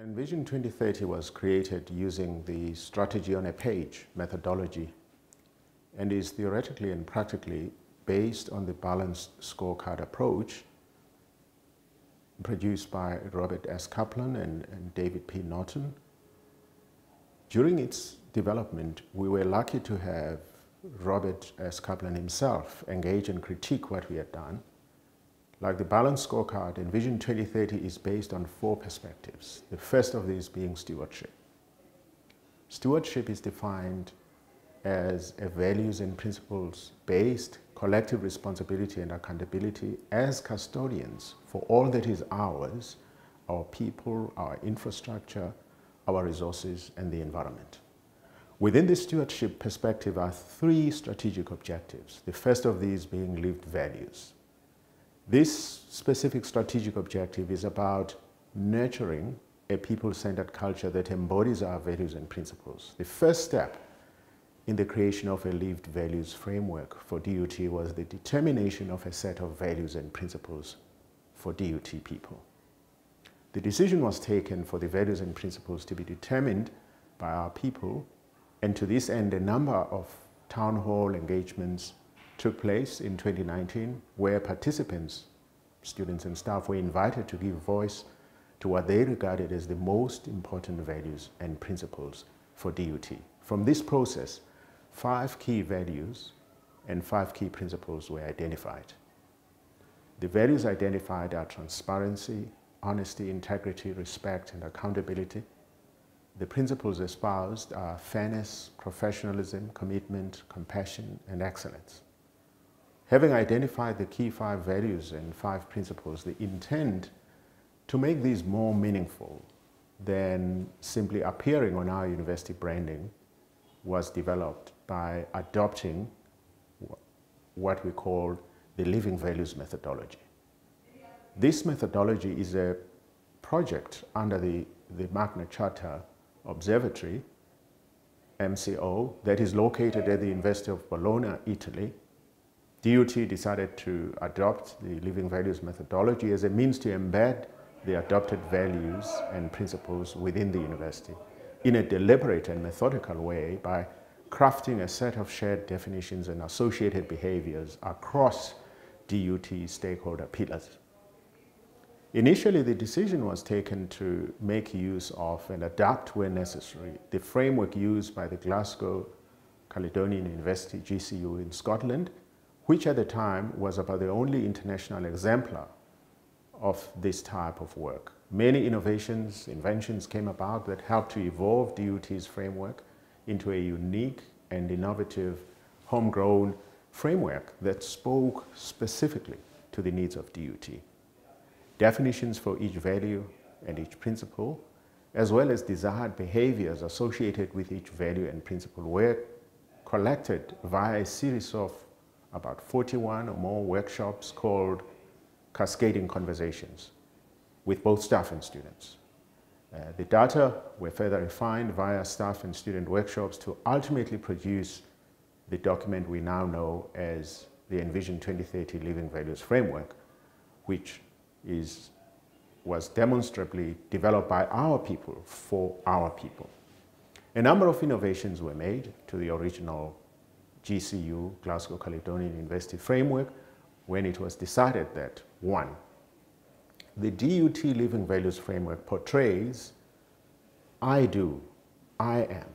Envision 2030 was created using the strategy on a page methodology and is theoretically and practically based on the balanced scorecard approach produced by Robert S. Kaplan and, and David P. Norton. During its development, we were lucky to have Robert S. Kaplan himself engage and critique what we had done like the balanced scorecard, Envision 2030 is based on four perspectives. The first of these being stewardship. Stewardship is defined as a values and principles based collective responsibility and accountability as custodians for all that is ours, our people, our infrastructure, our resources, and the environment. Within this stewardship perspective are three strategic objectives. The first of these being lived values. This specific strategic objective is about nurturing a people-centered culture that embodies our values and principles. The first step in the creation of a lived values framework for DUT was the determination of a set of values and principles for DUT people. The decision was taken for the values and principles to be determined by our people, and to this end, a number of town hall engagements took place in 2019 where participants, students and staff were invited to give voice to what they regarded as the most important values and principles for DUT. From this process, five key values and five key principles were identified. The values identified are transparency, honesty, integrity, respect, and accountability. The principles espoused are fairness, professionalism, commitment, compassion, and excellence. Having identified the key five values and five principles, the intent to make these more meaningful than simply appearing on our university branding was developed by adopting what we call the Living Values methodology. This methodology is a project under the, the Magna Charta Observatory, MCO, that is located at the University of Bologna, Italy, DUT decided to adopt the Living Values methodology as a means to embed the adopted values and principles within the university in a deliberate and methodical way by crafting a set of shared definitions and associated behaviors across DUT stakeholder pillars. Initially, the decision was taken to make use of and adapt where necessary the framework used by the Glasgow Caledonian University, GCU in Scotland, which at the time was about the only international exemplar of this type of work. Many innovations, inventions came about that helped to evolve DUT's framework into a unique and innovative homegrown framework that spoke specifically to the needs of DUT. Definitions for each value and each principle, as well as desired behaviors associated with each value and principle were collected via a series of about 41 or more workshops called Cascading Conversations with both staff and students. Uh, the data were further refined via staff and student workshops to ultimately produce the document we now know as the Envision 2030 Living Values Framework, which is, was demonstrably developed by our people for our people. A number of innovations were made to the original GCU, Glasgow Caledonian University framework, when it was decided that, one, the DUT Living Values Framework portrays I do, I am,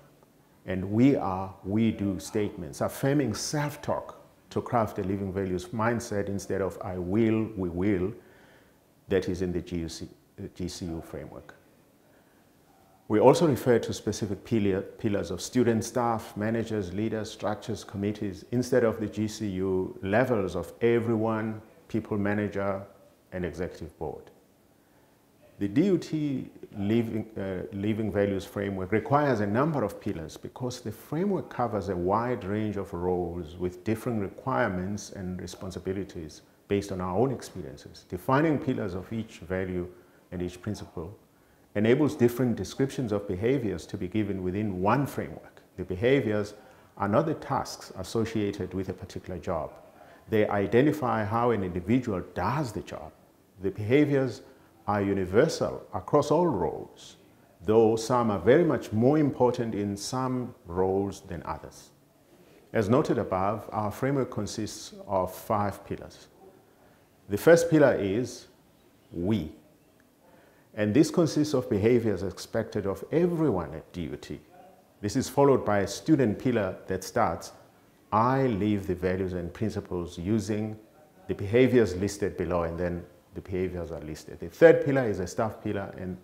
and we are, we do statements, affirming self-talk to craft a living values mindset instead of I will, we will, that is in the GCU framework. We also refer to specific pillars of student staff, managers, leaders, structures, committees, instead of the GCU levels of everyone, people manager, and executive board. The DUT living, uh, living Values Framework requires a number of pillars because the framework covers a wide range of roles with different requirements and responsibilities based on our own experiences. Defining pillars of each value and each principle enables different descriptions of behaviors to be given within one framework. The behaviors are not the tasks associated with a particular job. They identify how an individual does the job. The behaviors are universal across all roles though some are very much more important in some roles than others. As noted above, our framework consists of five pillars. The first pillar is we. And this consists of behaviors expected of everyone at DUT. This is followed by a student pillar that starts, I live the values and principles using the behaviors listed below, and then the behaviors are listed. The third pillar is a staff pillar, and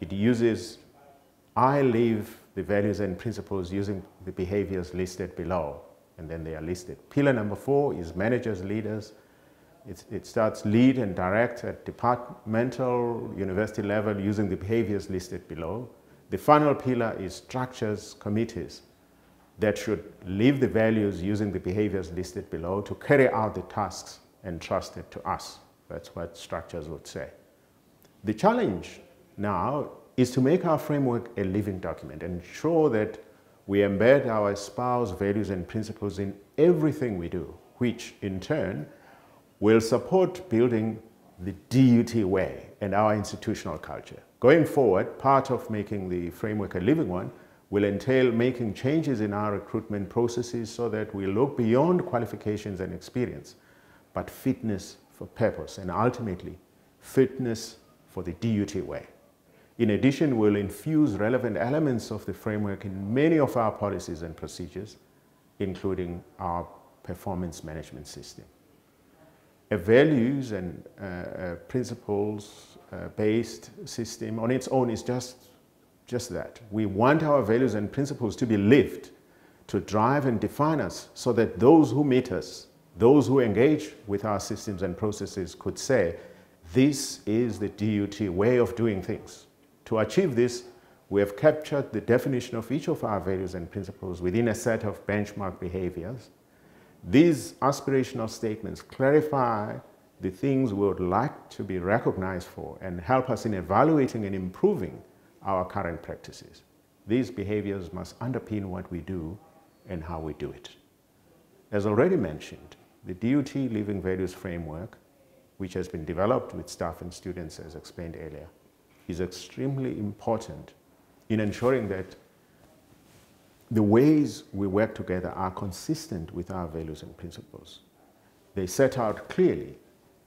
it uses, I live the values and principles using the behaviors listed below, and then they are listed. Pillar number four is managers, leaders, it, it starts lead and direct at departmental, university level using the behaviors listed below. The final pillar is structures, committees that should live the values using the behaviors listed below to carry out the tasks entrusted to us. That's what structures would say. The challenge now is to make our framework a living document and ensure that we embed our espoused values and principles in everything we do, which in turn will support building the DUT way and our institutional culture. Going forward, part of making the framework a living one will entail making changes in our recruitment processes so that we look beyond qualifications and experience, but fitness for purpose and ultimately fitness for the DUT way. In addition, we'll infuse relevant elements of the framework in many of our policies and procedures, including our performance management system values and uh, uh, principles uh, based system on its own is just, just that. We want our values and principles to be lived, to drive and define us so that those who meet us, those who engage with our systems and processes could say, this is the DUT way of doing things. To achieve this, we have captured the definition of each of our values and principles within a set of benchmark behaviors these aspirational statements clarify the things we would like to be recognized for and help us in evaluating and improving our current practices. These behaviors must underpin what we do and how we do it. As already mentioned, the DUT Living Values Framework, which has been developed with staff and students as explained earlier, is extremely important in ensuring that the ways we work together are consistent with our values and principles. They set out clearly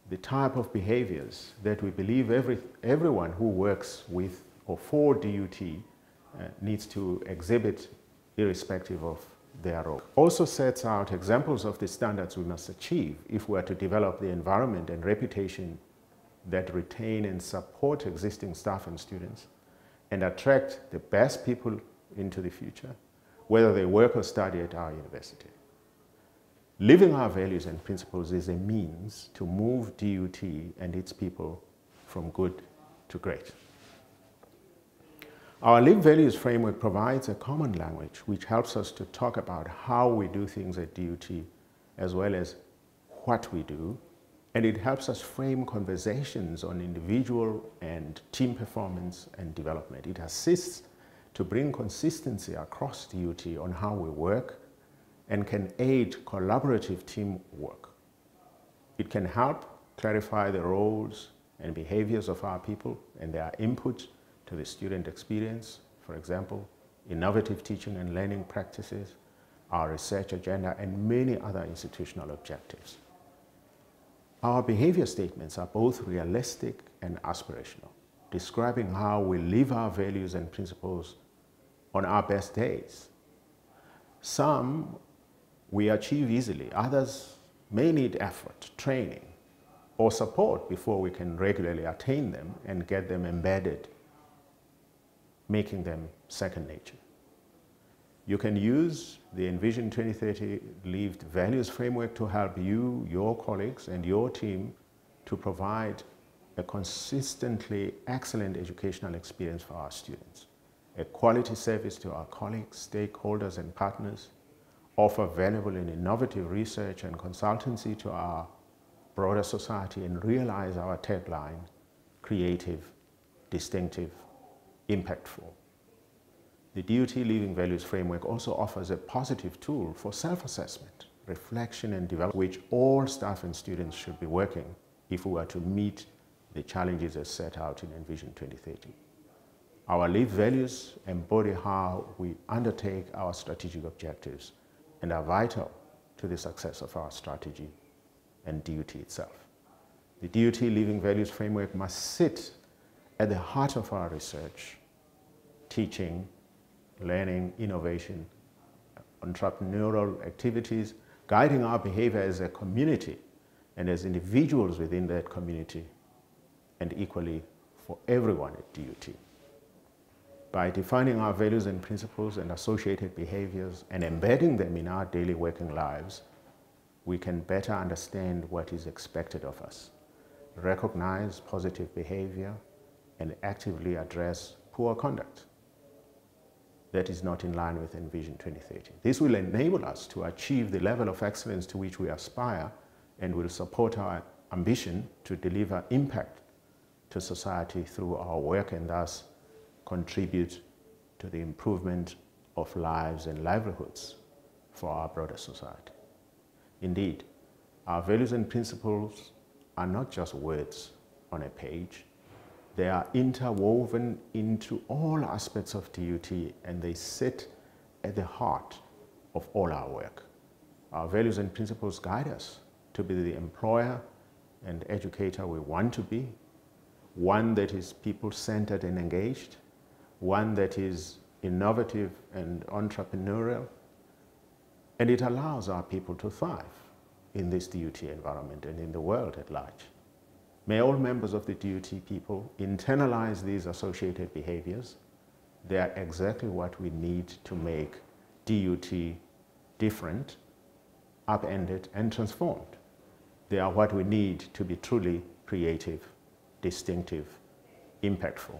the type of behaviors that we believe every, everyone who works with or for DUT uh, needs to exhibit irrespective of their role. Also sets out examples of the standards we must achieve if we are to develop the environment and reputation that retain and support existing staff and students and attract the best people into the future whether they work or study at our university. Living our values and principles is a means to move DUT and its people from good to great. Our Live Values framework provides a common language which helps us to talk about how we do things at DUT as well as what we do, and it helps us frame conversations on individual and team performance and development. It assists to bring consistency across DUT on how we work and can aid collaborative teamwork. It can help clarify the roles and behaviors of our people and their input to the student experience, for example, innovative teaching and learning practices, our research agenda, and many other institutional objectives. Our behavior statements are both realistic and aspirational, describing how we live our values and principles on our best days. Some we achieve easily, others may need effort, training, or support before we can regularly attain them and get them embedded, making them second nature. You can use the Envision 2030 Lived Values Framework to help you, your colleagues, and your team to provide a consistently excellent educational experience for our students a quality service to our colleagues, stakeholders, and partners, offer valuable and innovative research and consultancy to our broader society, and realize our tagline, creative, distinctive, impactful. The DUT Living Values Framework also offers a positive tool for self-assessment, reflection, and development, which all staff and students should be working if we are to meet the challenges as set out in Envision 2030. Our lived values embody how we undertake our strategic objectives and are vital to the success of our strategy and DUT itself. The DUT Living Values Framework must sit at the heart of our research, teaching, learning, innovation, entrepreneurial activities, guiding our behavior as a community and as individuals within that community, and equally for everyone at DUT. By defining our values and principles and associated behaviors and embedding them in our daily working lives, we can better understand what is expected of us, recognize positive behavior, and actively address poor conduct that is not in line with Envision 2030. This will enable us to achieve the level of excellence to which we aspire and will support our ambition to deliver impact to society through our work and thus contribute to the improvement of lives and livelihoods for our broader society. Indeed, our values and principles are not just words on a page. They are interwoven into all aspects of DUT and they sit at the heart of all our work. Our values and principles guide us to be the employer and educator we want to be, one that is people-centered and engaged, one that is innovative and entrepreneurial, and it allows our people to thrive in this DUT environment and in the world at large. May all members of the DUT people internalize these associated behaviors. They are exactly what we need to make DUT different, upended, and transformed. They are what we need to be truly creative, distinctive, impactful.